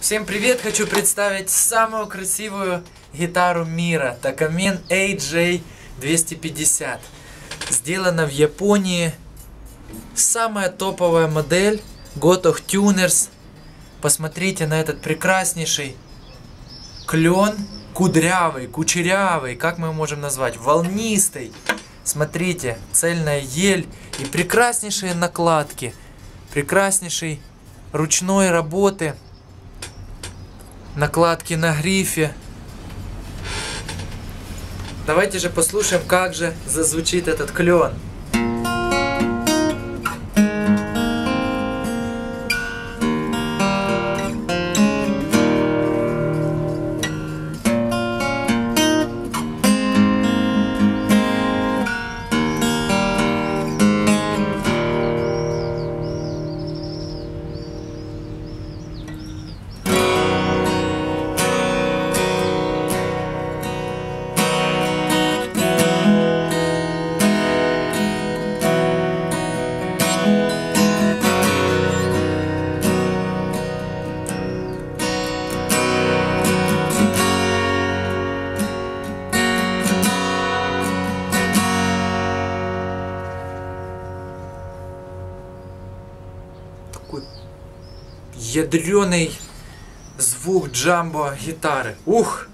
Всем привет! Хочу представить самую красивую гитару мира. Takamine AJ250. Сделана в Японии. Самая топовая модель Gotoh Tuners. Посмотрите на этот прекраснейший клен. Кудрявый, кучерявый, как мы его можем назвать? Волнистый. Смотрите, цельная ель и прекраснейшие накладки. Прекраснейший ручной работы накладки на грифе. Давайте же послушаем, как же зазвучит этот клен. Такой ядреный звук джамбо гитары. Ух!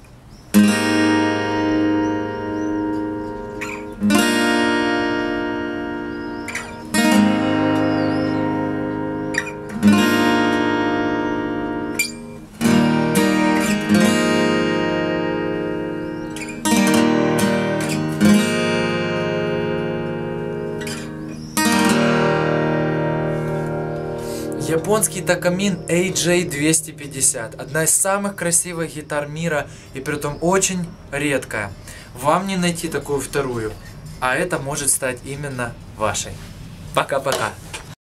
Японский Такамин AJ250. Одна из самых красивых гитар мира и при этом очень редкая. Вам не найти такую вторую, а это может стать именно вашей. Пока-пока.